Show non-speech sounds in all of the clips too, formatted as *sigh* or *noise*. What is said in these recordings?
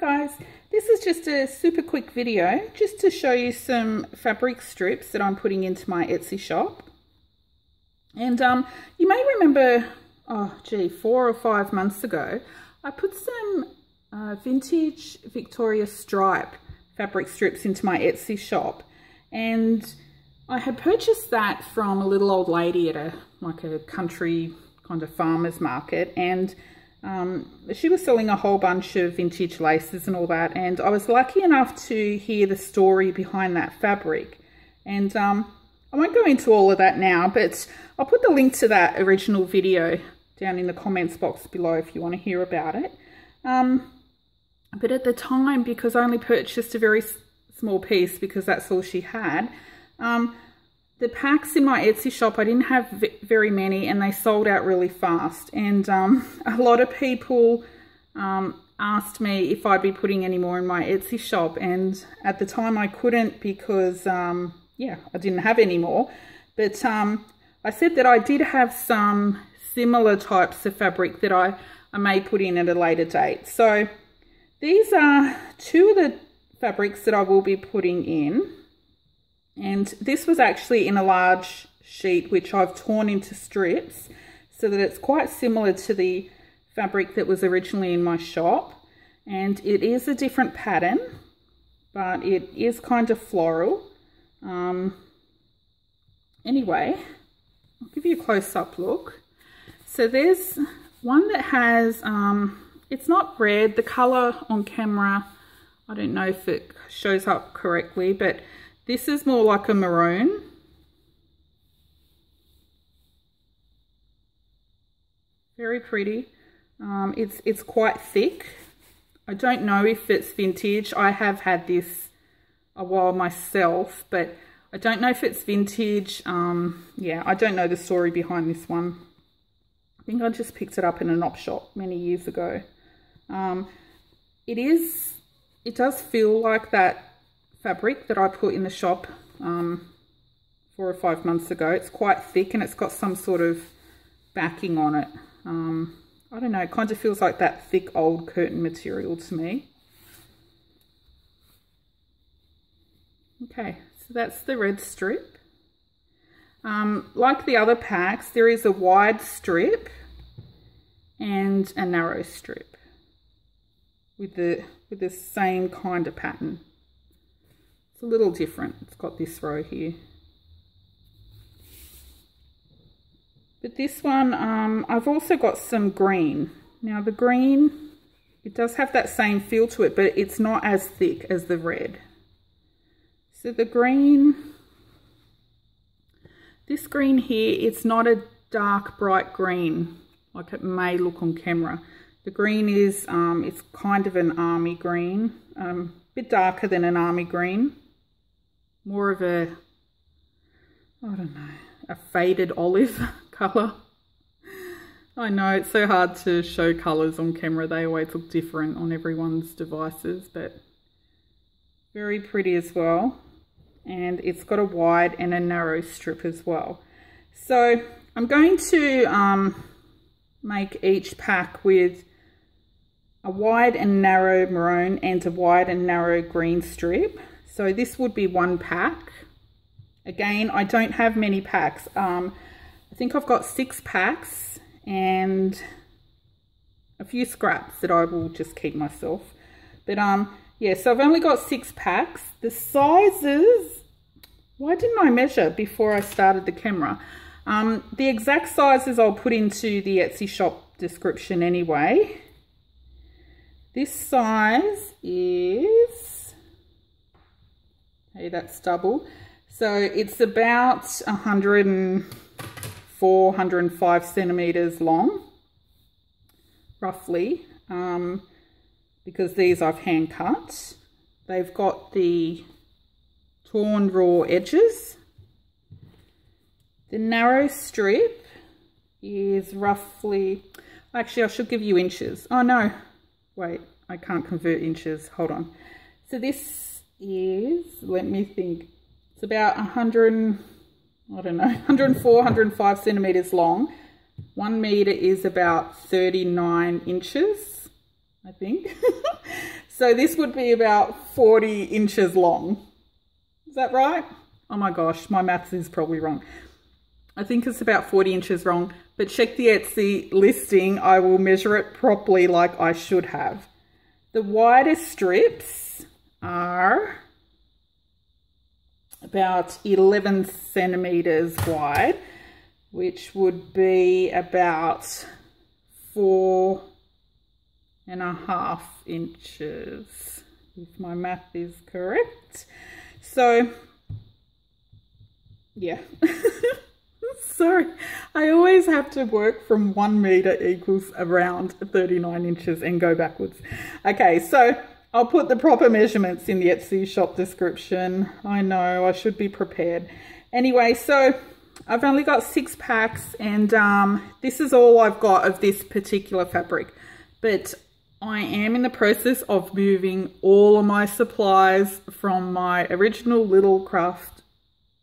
guys, this is just a super quick video just to show you some fabric strips that I'm putting into my Etsy shop. And um, you may remember, oh gee, four or five months ago, I put some uh, vintage Victoria stripe fabric strips into my Etsy shop. And I had purchased that from a little old lady at a like a country kind of farmer's market. And um, she was selling a whole bunch of vintage laces and all that and I was lucky enough to hear the story behind that fabric. And um, I won't go into all of that now but I'll put the link to that original video down in the comments box below if you want to hear about it. Um, but at the time because I only purchased a very small piece because that's all she had um, the packs in my Etsy shop, I didn't have very many and they sold out really fast. And um, *laughs* a lot of people um, asked me if I'd be putting any more in my Etsy shop. And at the time I couldn't because, um, yeah, I didn't have any more. But um, I said that I did have some similar types of fabric that I, I may put in at a later date. So these are two of the fabrics that I will be putting in. And this was actually in a large sheet, which I've torn into strips so that it's quite similar to the fabric that was originally in my shop. And it is a different pattern, but it is kind of floral. Um, anyway, I'll give you a close-up look. So there's one that has, um, it's not red, the colour on camera, I don't know if it shows up correctly, but this is more like a maroon. Very pretty. Um, it's, it's quite thick. I don't know if it's vintage. I have had this a while myself, but I don't know if it's vintage. Um, yeah, I don't know the story behind this one. I think I just picked it up in an op shop many years ago. Um, it is, it does feel like that fabric that I put in the shop um, four or five months ago. It's quite thick and it's got some sort of backing on it. Um, I don't know, it kind of feels like that thick old curtain material to me. Okay, so that's the red strip. Um, like the other packs, there is a wide strip and a narrow strip with the with the same kind of pattern. It's a little different. It's got this row here. But this one, um, I've also got some green. Now the green, it does have that same feel to it, but it's not as thick as the red. So the green, this green here, it's not a dark bright green like it may look on camera. The green is, um, it's kind of an army green, um, a bit darker than an army green more of a, I don't know, a faded olive *laughs* colour. I know it's so hard to show colours on camera. They always look different on everyone's devices, but very pretty as well. And it's got a wide and a narrow strip as well. So I'm going to um, make each pack with a wide and narrow maroon and a wide and narrow green strip. So this would be one pack. Again, I don't have many packs. Um, I think I've got six packs and a few scraps that I will just keep myself. But um, yeah, so I've only got six packs. The sizes, why didn't I measure before I started the camera? Um, the exact sizes I'll put into the Etsy shop description anyway. This size is That's double. So it's about 104, 105 centimeters long, roughly, um, because these I've hand cut. They've got the torn raw edges. The narrow strip is roughly, actually I should give you inches. Oh no, wait, I can't convert inches, hold on. So this is, let me think, it's about 100, I don't know, *laughs* 104, 105 centimeters long. One meter is about 39 inches, I think. *laughs* So this would be about 40 inches long. Is that right? Oh my gosh, my maths is probably wrong. I think it's about 40 inches wrong, but check the Etsy listing. I will measure it properly like I should have. The widest strips are about 11 centimeters wide, which would be about four and a half inches, if my math is correct. So, yeah. *laughs* Sorry, I always have to work from one meter equals around 39 inches and go backwards. Okay, so I'll put the proper measurements in the Etsy shop description. I know, I should be prepared. Anyway, so I've only got six packs and um, this is all I've got of this particular fabric. But I am in the process of moving all of my supplies from my original little craft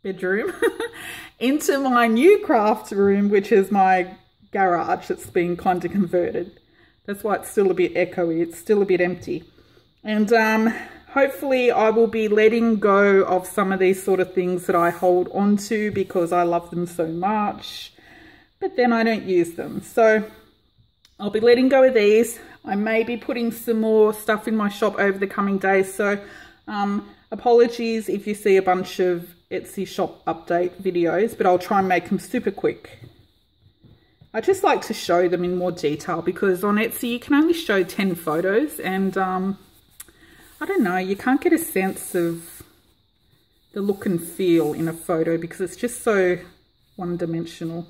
bedroom *laughs* into my new craft room, which is my garage that's been kind of converted. That's why it's still a bit echoey. It's still a bit empty. And um, hopefully I will be letting go of some of these sort of things that I hold on to because I love them so much. But then I don't use them. So I'll be letting go of these. I may be putting some more stuff in my shop over the coming days. So um, apologies if you see a bunch of Etsy shop update videos, but I'll try and make them super quick. I just like to show them in more detail because on Etsy you can only show 10 photos and um, I don't know, you can't get a sense of the look and feel in a photo because it's just so one-dimensional.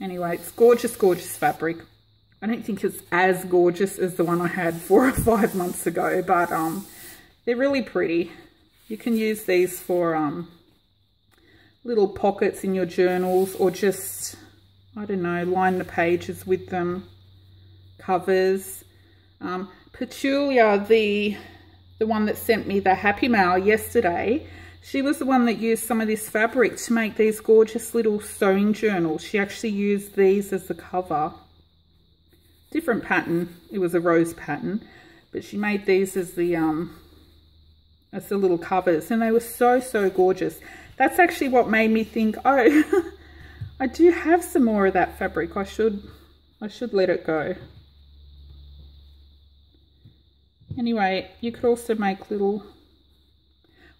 Anyway, it's gorgeous, gorgeous fabric. I don't think it's as gorgeous as the one I had four or five months ago, but um, they're really pretty. You can use these for um, little pockets in your journals or just, I don't know, line the pages with them, covers. Um, Petula, the, the one that sent me the Happy Mail yesterday, she was the one that used some of this fabric to make these gorgeous little sewing journals. She actually used these as the cover. Different pattern. It was a rose pattern. But she made these as the, um, as the little covers. And they were so, so gorgeous. That's actually what made me think, oh, *laughs* I do have some more of that fabric. I should, I should let it go. Anyway, you could also make little,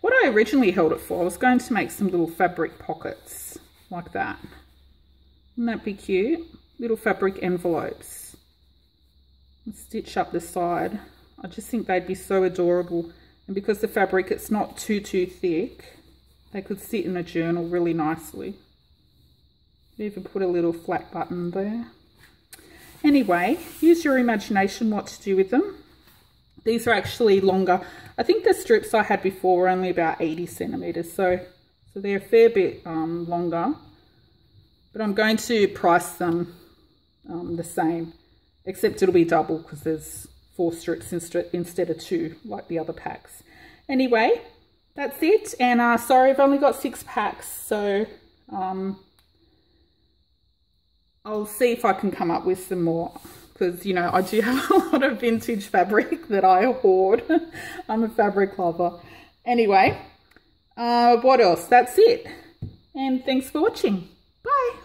what I originally held it for, I was going to make some little fabric pockets like that. Wouldn't that be cute? Little fabric envelopes. Stitch up the side. I just think they'd be so adorable. And because the fabric, it's not too, too thick, they could sit in a journal really nicely. Even put a little flat button there. Anyway, use your imagination what to do with them. These are actually longer. I think the strips I had before were only about 80 centimeters, so, so they're a fair bit um, longer. But I'm going to price them um, the same, except it'll be double because there's four strips instead instead of two, like the other packs. Anyway, that's it. And uh, sorry, I've only got six packs, so um, I'll see if I can come up with some more because, you know, I do have *laughs* a lot of vintage fabric that I hoard. *laughs* I'm a fabric lover. Anyway, uh, what else? That's it. And thanks for watching. Bye.